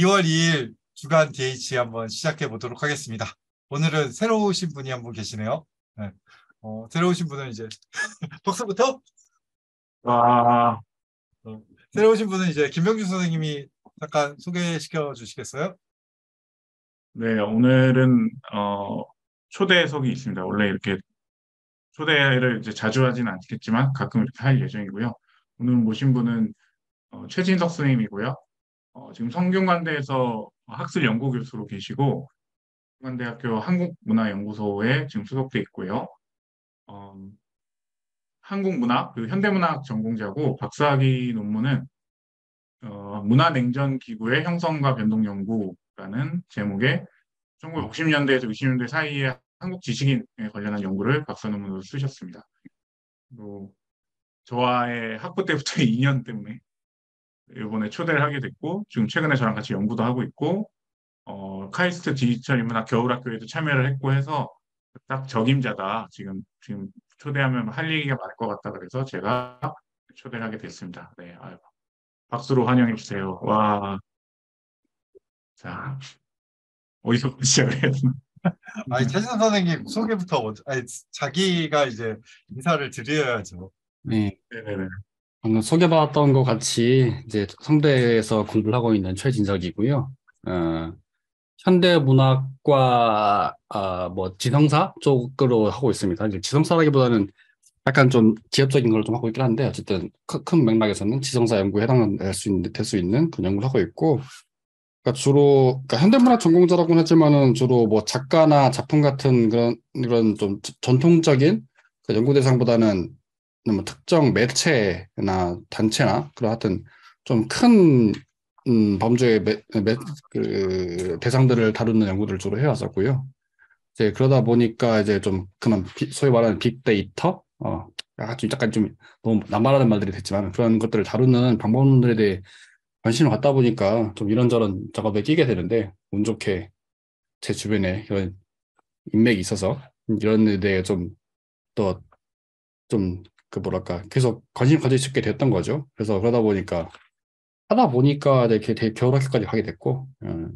2월 2일 주간 DH 한번 시작해 보도록 하겠습니다. 오늘은 새로 오신 분이 한 분 계시네요. 네. 어, 새로 오신 분은 이제 박수부터 와, 새로 오신 분은 이제 김병준 선생님이 잠깐 소개시켜 주시겠어요? 네, 오늘은 어, 초대석이 있습니다. 원래 이렇게 초대를 이제 자주 하지는 않겠지만 가끔 이렇게 할 예정이고요. 오늘 모신 분은 어, 최진석 선생님이고요. 어, 지금 성균관대에서 학술 연구 교수로 계시고 성균관대학교 한국문화연구소에 지금 수속돼 있고요. 어, 한국문학, 그 현대문학 전공자고 박사학위 논문은 어, 문화냉전기구의 형성과 변동 연구라는 제목의 1960년대에서 60년대 사이에 한국 지식인에 관련한 연구를 박사 논문으로 쓰셨습니다. 또 저와의 학부 때부터의 인연 때문에 이번에 초대를 하게 됐고 지금 최근에 저랑 같이 연구도 하고 있고 어, 카이스트 디지털 인문학 겨울학교에도 참여를 했고 해서 딱 적임자다 지금 지금 초대하면 할 얘기가 많을 것 같다 그래서 제가 초대를 하게 됐습니다. 네, 아유, 박수로 환영해 주세요. 와, 자 어디서 시작을 해야 되나? 아니 최진 선생님 소개부터 먼저 아니 자기가 이제 인사를 드려야죠. 네, 네네네. 방금 소개받았던 것 같이 이제 성대에서 공부를 하고 있는 최진석이고요. 어, 현대문학과 아, 뭐 지성사 쪽으로 하고 있습니다. 이제 지성사라기보다는 약간 좀 기업적인 걸 좀 하고 있긴 한데 어쨌든 큰, 큰 맥락에서는 지성사 연구에 해당될 수 있는 될 수 있는 그런 연구를 하고 있고 그러니까 주로 그러니까 현대문학 전공자라고는 하지만은 주로 뭐 작가나 작품 같은 그런 그런 좀 전통적인 그 연구 대상보다는 뭐 특정 매체나 단체나 그런 하여튼 좀큰 음, 범주의 매, 매, 그 대상들을 다루는 연구를 주로 해왔었고요. 이제 그러다 보니까 이제 좀 그런 비, 소위 말하는 빅데이터, 어, 약간 좀 약간 좀 너무 남발하는 말들이 됐지만 그런 것들을 다루는 방법론들에 대해 관심을 갖다 보니까 좀 이런저런 작업에 끼게 되는데 운 좋게 제 주변에 이런 인맥이 있어서 이런 데 대해 좀또좀 그 뭐랄까 계속 관심 가질 수 있게 됐던 거죠. 그래서 그러다 보니까 하다 보니까 이렇게 대- 겨울학교까지 가게 됐고, 음.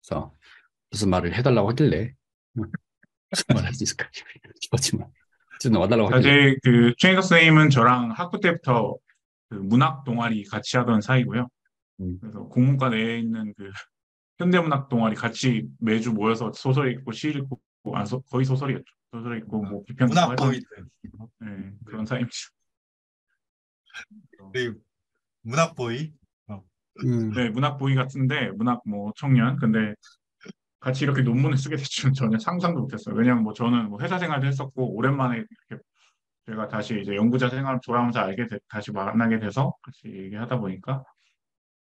그래서 무슨 말을 해달라고 하길래 음, 무슨 말을 할수 있을까 싶었지만 어쨌든 와달라고 하길래 사실 그 최인석 선생님은 저랑 학부 때부터 그 문학 동아리 같이 하던 사이고요. 음. 그래서 공문과 내에 있는 그 현대문학 동아리 같이 매주 모여서 소설 읽고 시 읽고 아, 소, 거의 소설이었죠. 소설 뭐 비평 문학 하던 보이들 네, 그런 사이입니다. 그리고 문학 보이 음, 네, 문학 보이 같은데 문학 뭐 청년 근데 같이 이렇게 논문을 쓰게 될 줄은 전혀 상상도 못했어요. 왜냐면 뭐 저는 뭐 회사 생활도 했었고 오랜만에 이렇게 제가 다시 이제 연구자 생활 돌아오면서 알게 돼, 다시 만나게 돼서 같이 얘기하다 보니까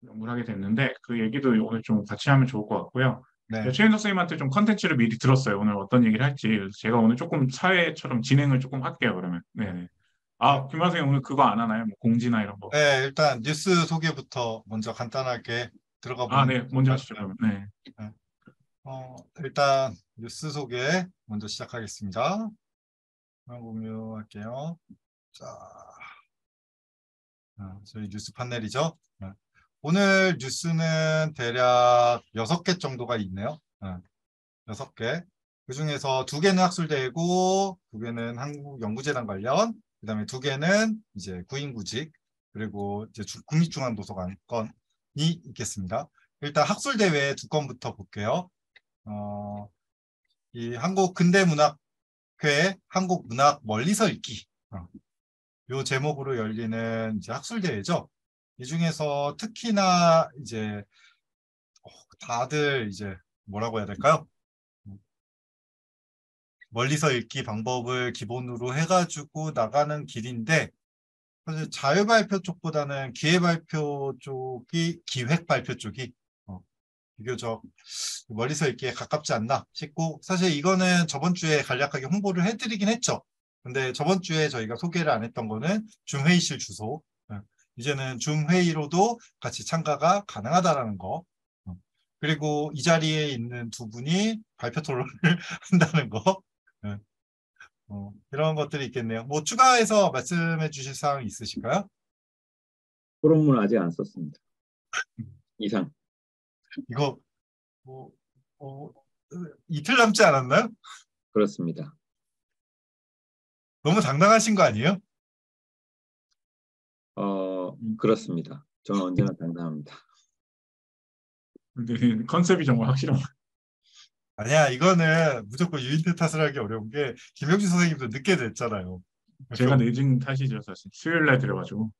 연구를 하게 됐는데 그 얘기도 오늘 좀 같이 하면 좋을 것 같고요. 네. 최현석 선생님한테 좀 컨텐츠를 미리 들었어요. 오늘 어떤 얘기를 할지. 제가 오늘 조금 사회처럼 진행을 조금 할게요. 그러면. 네네. 아, 김만 선생님 오늘 그거 안 하나요? 뭐 공지나 이런 거. 네, 일단 뉴스 소개부터 먼저 간단하게 들어가 보면 아, 네. 먼저 하시죠. 그러면. 네. 어, 일단 뉴스 소개 먼저 시작하겠습니다. 한번 공유할게요. 자, 아, 저희 뉴스 판넬이죠. 네. 오늘 뉴스는 대략 6개 정도가 있네요. 네. 6개. 그 중에서 두 개는 학술대회고, 두 개는 한국연구재단 관련, 그 다음에 두 개는 이제 구인구직, 그리고 이제 주- 국립중앙도서관 건이 있겠습니다. 일단 학술대회 두 건부터 볼게요. 어, 이 한국 근대문학회 한국 문학 멀리서 읽기 어, 요 제목으로 열리는 이제 학술대회죠. 이 중에서 특히나 이제 어, 다들 이제 뭐라고 해야 될까요? 멀리서 읽기 방법을 기본으로 해가지고 나가는 길인데 사실 자유 발표 쪽보다는 기획 발표 쪽이 기획 발표 쪽이 어, 비교적 멀리서 읽기에 가깝지 않나 싶고 사실 이거는 저번 주에 간략하게 홍보를 해드리긴 했죠. 근데 저번 주에 저희가 소개를 안 했던 거는 줌 회의실 주소. 어, 이제는 줌 회의로도 같이 참가가 가능하다라는 거. 어, 그리고 이 자리에 있는 두 분이 발표 토론을 한다는 거. 어, 어, 이런 것들이 있겠네요. 뭐 추가해서 말씀해 주실 사항 있으실까요? 토론문 아직 안 썼습니다. 이상. 이거 뭐 어, 이틀 남지 않았나요? 그렇습니다. 너무 당당하신 거 아니에요? 어, 그렇습니다. 저는 언제나 당당합니다. 근데 컨셉이 정말 확실한 아니야, 이거는 무조건 유인태 탓을 하기 어려운 게 김영준 선생님도 늦게 됐잖아요. 제가 늦은 탓이죠 사실 수요일 날 들어가지고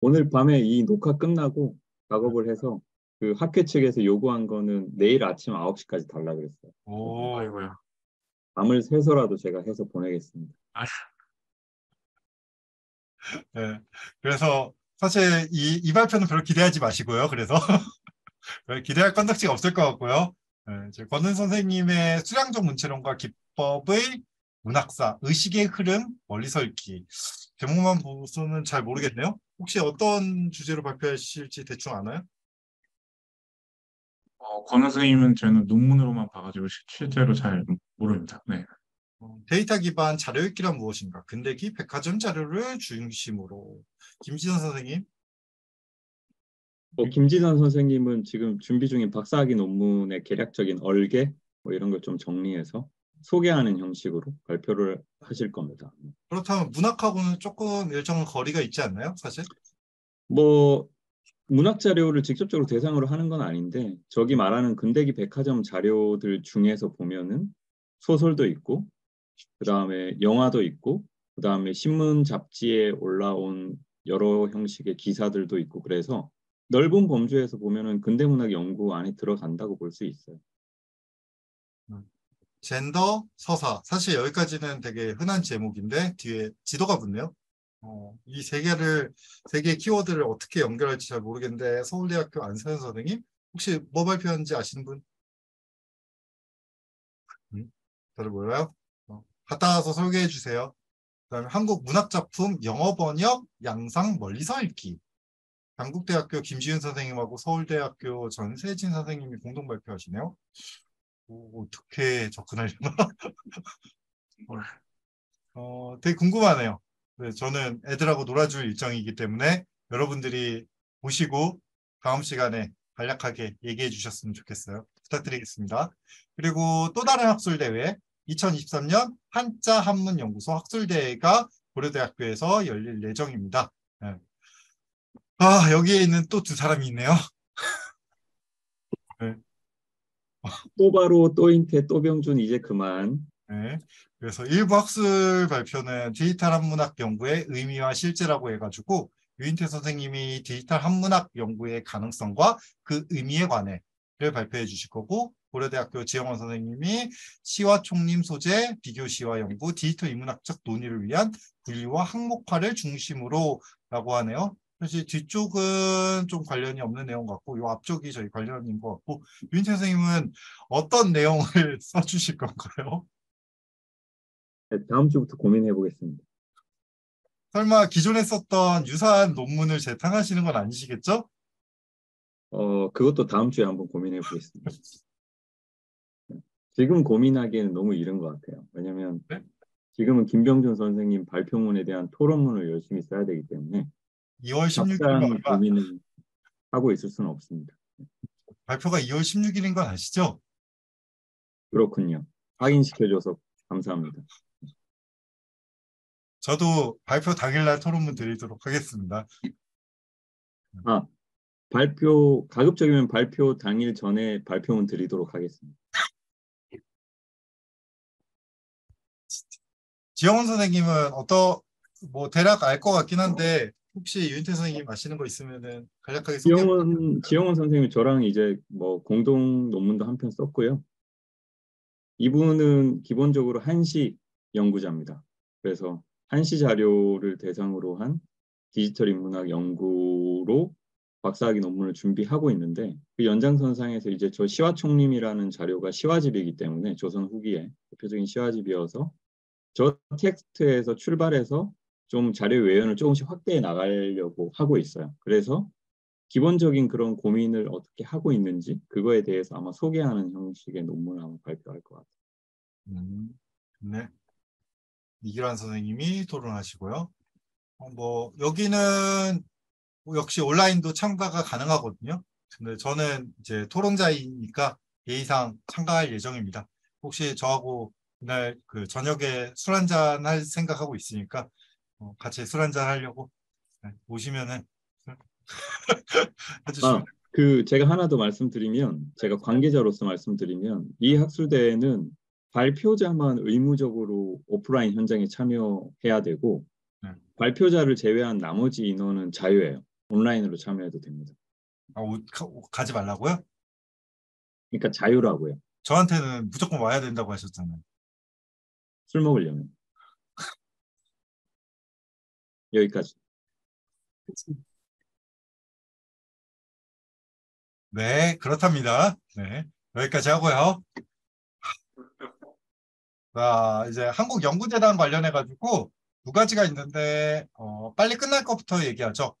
오늘 밤에 이 녹화 끝나고 작업을 해서 그 학회 측에서 요구한 거는 내일 아침 9시까지 달라 그랬어요. 오, 아이고야 밤을 새서라도 제가 해서 보내겠습니다. 네. 그래서 사실 이, 이 발표는 별로 기대하지 마시고요. 그래서 별 기대할 건덕지가 없을 것 같고요. 네, 권은 선생님의 수량적 문체론과 기법의 문학사, 의식의 흐름, 멀리서 읽기. 제목만 보고서는 잘 모르겠네요. 혹시 어떤 주제로 발표하실지 대충 아나요? 어, 권 선생님은 저는 논문으로만 봐가지고 시- 실제로 잘 모릅니다 네 어, 데이터 기반 자료 읽기란 무엇인가? 근대기 백화점 자료를 중심으로. 김지선 선생님. 뭐 김지선 선생님은 지금 준비 중인 박사학위 논문의 개략적인 얼개 뭐 이런 걸 좀 정리해서 소개하는 형식으로 발표를 하실 겁니다. 그렇다면 문학하고는 조금 일정한 거리가 있지 않나요? 사실? 뭐 문학 자료를 직접적으로 대상으로 하는 건 아닌데 저기 말하는 근대기 백화점 자료들 중에서 보면은 소설도 있고 그 다음에 영화도 있고 그 다음에 신문 잡지에 올라온 여러 형식의 기사들도 있고 그래서 넓은 범주에서 보면은 근대 문학 연구 안에 들어간다고 볼 수 있어요. 젠더, 서사. 사실 여기까지는 되게 흔한 제목인데 뒤에 지도가 붙네요. 어, 이 세 개를 세 개의 키워드를 어떻게 연결할지 잘 모르겠는데 서울대학교 안서현 선생님 혹시 뭐 발표하는지 아시는 분? 음? 다들 몰라요? 어, 갔다 와서 소개해 주세요. 그다음에 한국 문학 작품 영어 번역 양상 멀리서 읽기. 강국대학교 김지윤 선생님하고 서울대학교 전세진 선생님이 공동 발표하시네요. 오, 어떻게 접근하려나? 어, 되게 궁금하네요. 네, 저는 애들하고 놀아줄 일정이기 때문에 여러분들이 보시고 다음 시간에 간략하게 얘기해 주셨으면 좋겠어요. 부탁드리겠습니다. 그리고 또 다른 학술 대회 2023년 한자 한문 연구소 학술대회가 고려대학교에서 열릴 예정입니다. 네. 아, 여기에 있는 또 두 사람이 있네요. 또 바로 또 인태 또 병준 이제 그만 네. 그래서 일부 학술 발표는 디지털 한문학 연구의 의미와 실제라고 해가지고 유인태 선생님이 디지털 한문학 연구의 가능성과 그 의미에 관해를 발표해 주실 거고 고려대학교 지영원 선생님이 시와 총림 소재 비교 시와 연구 디지털 인문학적 논의를 위한 분리와 항목화를 중심으로 라고 하네요. 사실 뒤쪽은 좀 관련이 없는 내용 같고 이 앞쪽이 저희 관련인 것 같고 유인태 선생님은 어떤 내용을 써주실 건가요? 네, 다음 주부터 고민해 보겠습니다. 설마 기존에 썼던 유사한 논문을 재탕하시는 건 아니시겠죠? 어 그것도 다음 주에 한번 고민해 보겠습니다. 지금 고민하기에는 너무 이른 것 같아요. 왜냐하면 네? 지금은 김병준 선생님 발표문에 대한 토론문을 열심히 써야 되기 때문에 2월 16일 적당히 얼마 고민을 하고 있을 수는 없습니다. 발표가 2월 16일인 건 아시죠? 그렇군요. 확인시켜줘서 감사합니다. 저도 발표 당일날 토론문 드리도록 하겠습니다. 아 발표 가급적이면 발표 당일 전에 발표문 드리도록 하겠습니다. 지영원 선생님은 어떤 뭐 대략 알 것 같긴 한데 혹시 유인태 선생님 아시는 거 있으면은 간략하게 소개. 지영원 지영원 선생님이 저랑 이제 뭐 공동 논문도 한 편 썼고요. 이분은 기본적으로 한시 연구자입니다. 그래서 한시 자료를 대상으로 한 디지털 인문학 연구로 박사학위 논문을 준비하고 있는데 그 연장선상에서 이제 저 시화총림이라는 자료가 시화집이기 때문에 조선 후기에 대표적인 시화집이어서 저 텍스트에서 출발해서 좀 자료 외연을 조금씩 확대해 나가려고 하고 있어요. 그래서 기본적인 그런 고민을 어떻게 하고 있는지 그거에 대해서 아마 소개하는 형식의 논문을 아마 발표할 것 같아요. 음, 네. 이기란 선생님이 토론하시고요. 어, 뭐 여기는 뭐 역시 온라인도 참가가 가능하거든요. 근데 저는 이제 토론자이니까 예의상 참가할 예정입니다. 혹시 저하고 그 날 그 저녁에 술 한잔 할 생각하고 있으니까 어, 같이 술 한잔 하려고 네, 오시면은 해주시면 아, 그 제가 하나 더 말씀드리면 제가 관계자로서 말씀드리면 이 학술대회는 발표자만 의무적으로 오프라인 현장에 참여해야 되고 네. 발표자를 제외한 나머지 인원은 자유예요. 온라인으로 참여해도 됩니다. 아, 오, 가, 가지 말라고요? 그러니까 자유라고요. 저한테는 무조건 와야 된다고 하셨잖아요. 술 먹으려면 여기까지. 네, 그렇답니다. 네, 여기까지 하고요. 자, 이제 한국연구재단 관련해 가지고 두 가지가 있는데, 어, 빨리 끝날 것부터 얘기하죠.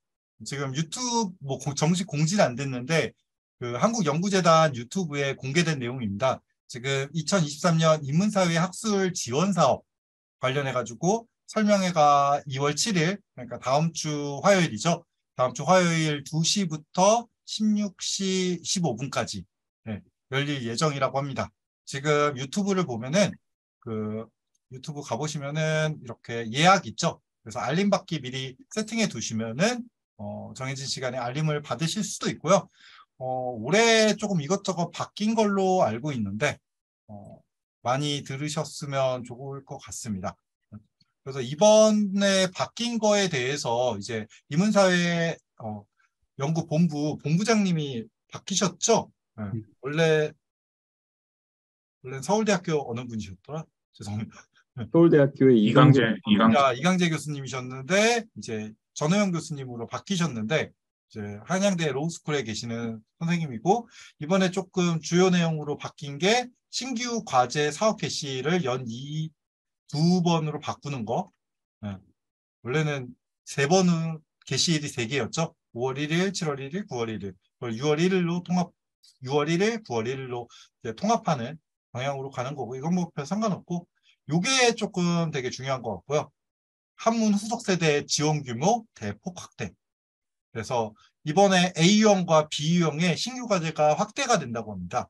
지금 유튜브, 뭐, 공- 정식 공지는 안 됐는데, 그 한국연구재단 유튜브에 공개된 내용입니다. 지금 2023년 인문사회 학술 지원 사업 관련해 가지고 설명회가 2월 7일, 그러니까 다음 주 화요일이죠. 다음 주 화요일 2시부터 16시 15분까지 열릴 예정이라고 합니다. 지금 유튜브를 보면은 그 유튜브 가보시면은 이렇게 예약 있죠. 그래서 알림 받기 미리 세팅해 두시면은 어, 정해진 시간에 알림을 받으실 수도 있고요. 어, 올해 조금 이것저것 바뀐 걸로 알고 있는데 어, 많이 들으셨으면 좋을 것 같습니다. 그래서 이번에 바뀐 거에 대해서 이제 인문사회 어, 연구본부 본부장님이 바뀌셨죠? 네. 원래 원래 서울대학교 어느 분이셨더라? 죄송합니다. 서울대학교의 이강재, 이강재 이강재. 자, 이강재 교수님이셨는데 이제 전호영 교수님으로 바뀌셨는데 이제 한양대 로우스쿨에 계시는 선생님이고 이번에 조금 주요 내용으로 바뀐 게 신규 과제 사업 개시를 연이두 번으로 바꾸는 거. 예. 원래는 세 번은 개시일이 세 개였죠. 5월 1일, 7월 1일, 9월 1일. 그걸 6월 1일로 통합 6월 1일, 9월 1일로 이제 통합하는 방향으로 가는 거고 이건 뭐 별 상관없고 요게 조금 되게 중요한 것 같고요. 한문 후속 세대 지원 규모 대폭 확대. 그래서 이번에 A유형과 B유형의 신규 과제가 확대가 된다고 합니다.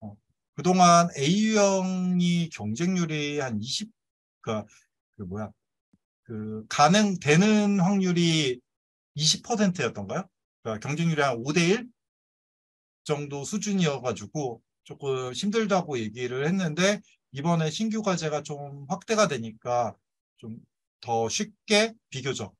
어, 그동안 A유형이 경쟁률이 한 20, 그, 그 뭐야, 그 가능되는 확률이 20%였던가요? 그러니까 경쟁률이 한 5대1 정도 수준이어가지고 조금 힘들다고 얘기를 했는데 이번에 신규 과제가 좀 확대가 되니까 좀 더 쉽게 비교적 어,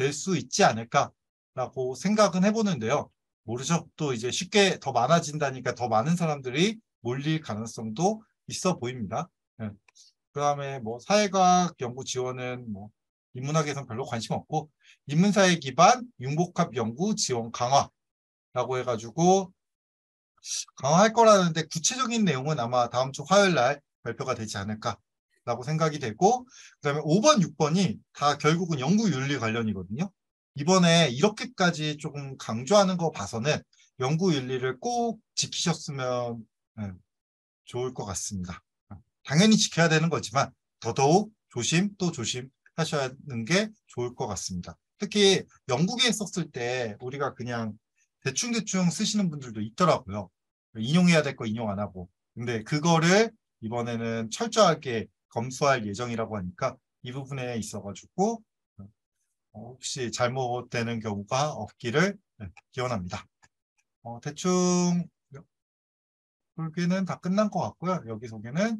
될 수 있지 않을까라고 생각은 해보는데요. 모르죠. 또 이제 쉽게 더 많아진다니까 더 많은 사람들이 몰릴 가능성도 있어 보입니다. 그 다음에 뭐 사회과학 연구 지원은 뭐 인문학에선 별로 관심 없고 인문사회 기반 융복합 연구 지원 강화라고 해가지고 강화할 거라는데 구체적인 내용은 아마 다음 주 화요일 날 발표가 되지 않을까 라고 생각이 되고 그 다음에 5번, 6번이 다 결국은 연구 윤리 관련이거든요. 이번에 이렇게까지 조금 강조하는 거 봐서는 연구 윤리를 꼭 지키셨으면 네, 좋을 것 같습니다. 당연히 지켜야 되는 거지만 더더욱 조심 또 조심 하셔야 하는 게 좋을 것 같습니다. 특히 영국에 썼을 때 우리가 그냥 대충대충 쓰시는 분들도 있더라고요. 인용해야 될 거 인용 안 하고. 근데 그거를 이번에는 철저하게 검수할 예정이라고 하니까 이 부분에 있어가지고 어, 혹시 잘못되는 경우가 없기를 네, 기원합니다. 어, 대충 소개는 다 끝난 것 같고요. 여기 소개는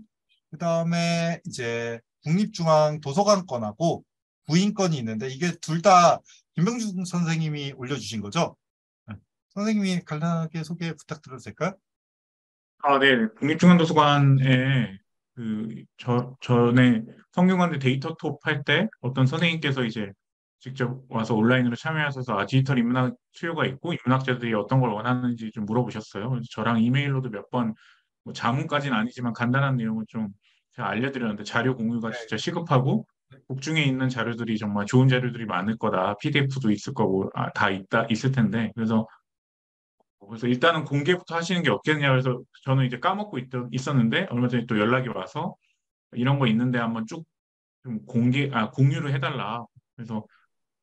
그 다음에 이제 국립중앙도서관 건하고 부인건이 있는데 이게 둘 다 김병준 선생님이 올려주신 거죠? 네. 선생님이 간단하게 소개 부탁드려도 될까요? 아, 네. 국립중앙도서관에 그 저, 전에 성균관대 데이터 톱 할 때 어떤 선생님께서 이제 직접 와서 온라인으로 참여하셔서 아, 디지털 인문학 수요가 있고 인문학자들이 어떤 걸 원하는지 좀 물어보셨어요. 저랑 이메일로도 몇번 뭐 자문까지는 아니지만 간단한 내용을 좀 제가 알려드렸는데 자료 공유가 진짜 시급하고 국중에 있는 자료들이 정말 좋은 자료들이 많을 거다. PDF도 있을 거고 아, 다 있다 있을 텐데 그래서 그래서 일단은 공개부터 하시는 게 없겠냐 그래서 저는 이제 까먹고 있, 있었는데 얼마 전에 또 연락이 와서 이런 거 있는데 한번 쭉 좀 공개 아 공유를 해달라 그래서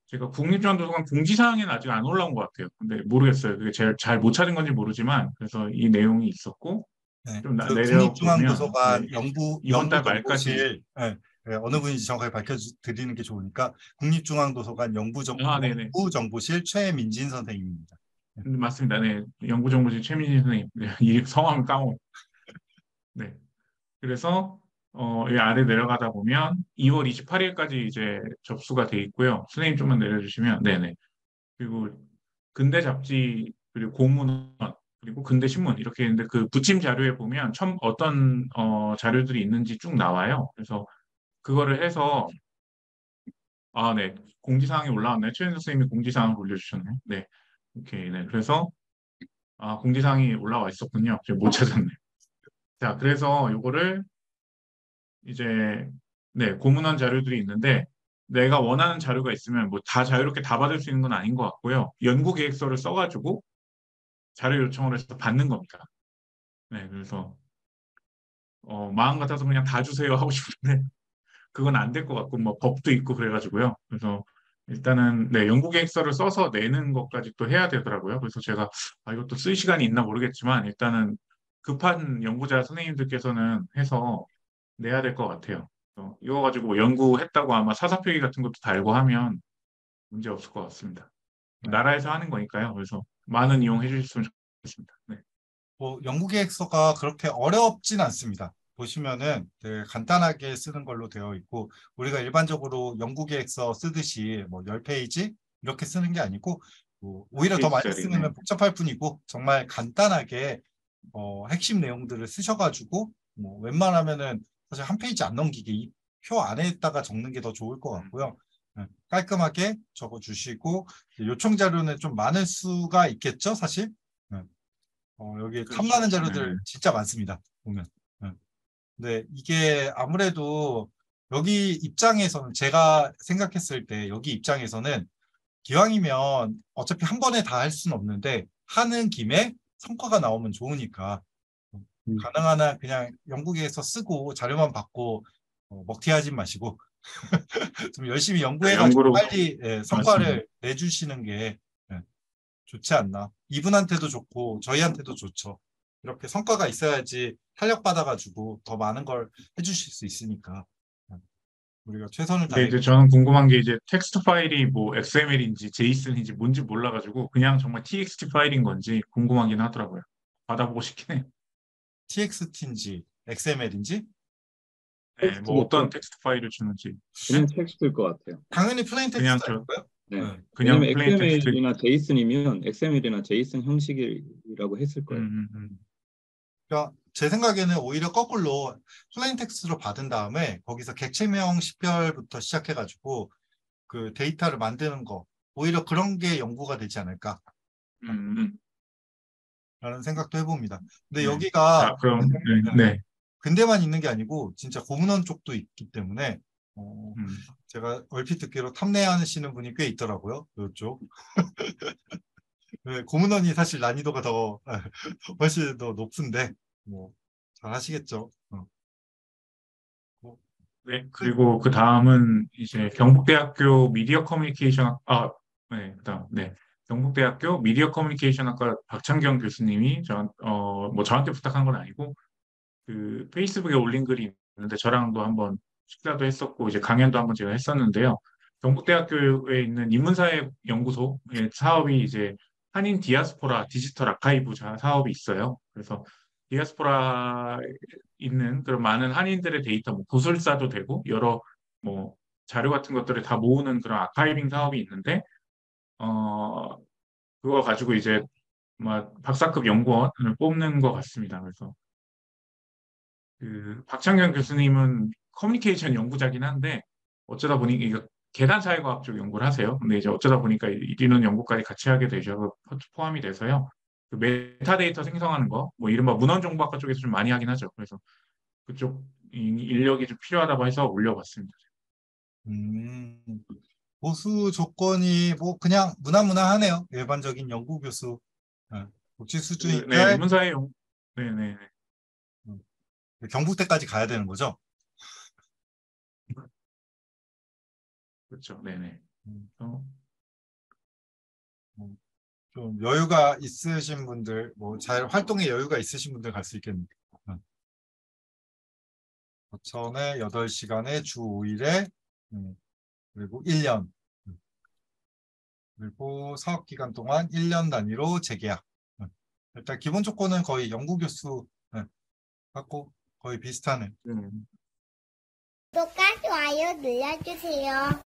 제가 국립중앙도서관 공지사항에는 아직 안 올라온 것 같아요. 근데 모르겠어요. 그게 제가 잘못 찾은 건지 모르지만 그래서 이 내용이 있었고 네. 좀 나- 그 국립중앙도서관 네, 연구 이번 달 말까지. 네, 네, 어느 분인지 정확하게 밝혀드리는 게 좋으니까 국립중앙도서관 연구정, 아. 연구정보실 최민진 선생님입니다. 음, 맞습니다. 네. 연구정보실 최민진 선생님. 네, 이 성함을 까먹. 네. 그래서 어, 이 아래 내려가다 보면 2월 28일까지 이제 접수가 돼 있고요. 선생님 좀만 내려주시면 네네. 그리고 근대 잡지 그리고 공문원 그리고 근대 신문 이렇게 있는데 그 부침 자료에 보면 첨 어떤 어, 자료들이 있는지 쭉 나와요. 그래서 그거를 해서 아, 네. 공지사항이 올라왔네. 최현 선생님이 공지사항을 올려주셨네. 네. 오케이. 네. 그래서 아, 공지사항이 올라와 있었군요. 못 찾았네. 자, 그래서 요거를 이제 네, 고문원 자료들이 있는데 내가 원하는 자료가 있으면 뭐 다 자유롭게 다 받을 수 있는 건 아닌 것 같고요. 연구 계획서를 써가지고 자료 요청을 해서 받는 겁니다. 네, 그래서 어, 마음 같아서 그냥 다 주세요 하고 싶은데 그건 안 될 것 같고 뭐 법도 있고 그래가지고요. 그래서 일단은 네, 연구 계획서를 써서 내는 것까지 또 해야 되더라고요. 그래서 제가 아, 이것도 쓸 시간이 있나 모르겠지만 일단은 급한 연구자 선생님들께서는 해서 내야 될 것 같아요. 그래서 이거 가지고 뭐 연구했다고 아마 사사표기 같은 것도 달고 하면 문제 없을 것 같습니다. 네. 나라에서 하는 거니까요. 그래서 많은 이용해 주셨으면 좋겠습니다. 네. 뭐 연구 계획서가 그렇게 어렵진 않습니다. 보시면은 되게 간단하게 쓰는 걸로 되어 있고 우리가 일반적으로 연구계획서 쓰듯이 뭐 10페이지 이렇게 쓰는 게 아니고 뭐 오히려 더 많이 쓰면 네. 복잡할 뿐이고 정말 간단하게 어, 핵심 내용들을 쓰셔가지고 뭐 웬만하면은 사실 한 페이지 안 넘기게 이 표 안에다가 적는 게 더 좋을 것 같고요. 네, 깔끔하게 적어주시고 요청 자료는 좀 많을 수가 있겠죠, 사실. 네. 어, 여기 그렇죠. 탐나는 자료들 네. 진짜 많습니다. 보면. 네. 근데 이게 아무래도 여기 입장에서는 제가 생각했을 때 여기 입장에서는 기왕이면 어차피 한 번에 다 할 수는 없는데 하는 김에 성과가 나오면 좋으니까 음. 가능한 한 그냥 영국에서 쓰고 자료만 받고 어, 먹튀하지 마시고 좀 열심히 연구해가지고 연구로- 빨리 예, 성과를 맞습니다. 내주시는 게 예, 좋지 않나. 이분한테도 좋고 저희한테도 좋죠. 이렇게 성과가 있어야지 탄력 받아가지고 더 많은 걸 해주실 수 있으니까 예, 우리가 최선을 다해. 이제 저는 궁금한 게 이제 텍스트 파일이 뭐 XML인지 JSON인지 뭔지 몰라가지고 그냥 정말 TXT 파일인 건지 궁금하긴 하더라고요. 받아보고 싶긴 해요. TXT인지 XML인지 네, 뭐 어떤? 텍스트 파일을 주는지 그냥 텍스트일 것 같아요. 당연히 plain 그냥 텍스트 저- 아닐까요? 네. 네. 그냥 텍스트. XML이나 JSON이면 XML이나 JSON 형식이라고 했을 음, 거예요. 음, 음. 그러니까 제 생각에는 오히려 거꾸로 plain 텍스트로 받은 다음에 거기서 객체명 식별부터 시작해가지고 그 데이터를 만드는 거 오히려 그런 게 연구가 되지 않을까라는 음, 음. 생각도 해봅니다. 근데 네. 여기가 자, 그럼 네, 네. 근대만 있는 게 아니고 진짜 고문원 쪽도 있기 때문에 어, 음. 제가 얼핏 듣기로 탐내하시는 분이 꽤 있더라고요. 이쪽. 네, 고문원이 사실 난이도가 더 훨씬 더 높은데 뭐 잘하시겠죠. 어. 네, 그리고 그 다음은 이제 경북대학교 미디어 커뮤니케이션 학- 아, 네, 그다음 네. 경북대학교 미디어 커뮤니케이션 학과 박창경 교수님이 저, 어, 뭐 저한테 부탁한 건 아니고 그 페이스북에 올린 글이 있는데 저랑도 한번 식사도 했었고 이제 강연도 한번 제가 했었는데요. 경북대학교에 있는 인문사회 연구소의 사업이 이제 한인 디아스포라 디지털 아카이브 자- 사업이 있어요. 그래서 디아스포라 있는 그런 많은 한인들의 데이터, 뭐 구술사도 되고 여러 뭐 자료 같은 것들을 다 모으는 그런 archiving 사업이 있는데 어 그거 가지고 이제 막 박사급 연구원을 뽑는 것 같습니다. 그래서 그 박창경 교수님은 커뮤니케이션 연구자긴 한데 어쩌다 보니 계산 사회과학 쪽 연구를 하세요. 근데 이제 어쩌다 보니까 이런 연구까지 같이 하게 되셔서 포함이 돼서요. 그 메타데이터 생성하는 거, 뭐 이른바 문헌정보학과 쪽에서 좀 많이 하긴 하죠. 그래서 그쪽 이- 인력이 좀 필요하다고 해서 올려봤습니다. 음, 보수 조건이 뭐 그냥 무난무난하네요. 일반적인 연구 교수 네, 복지 수준이 그, 네, 인문사회 연, 네네. 경북대까지 가야 되는 거죠. 그렇죠. 네네. 어, 좀 여유가 있으신 분들, 뭐 잘 활동에 여유가 있으신 분들 갈 수 있겠네요. 응. 거천에 8시간에 주 5일에 그리고 1년 응. 그리고 사업 기간 동안 1년 단위로 재계약. 응. 일단 기본 조건은 거의 연구 교수 응. 갖고 거의 비슷하네. 네. 구독과 좋아요 눌러주세요.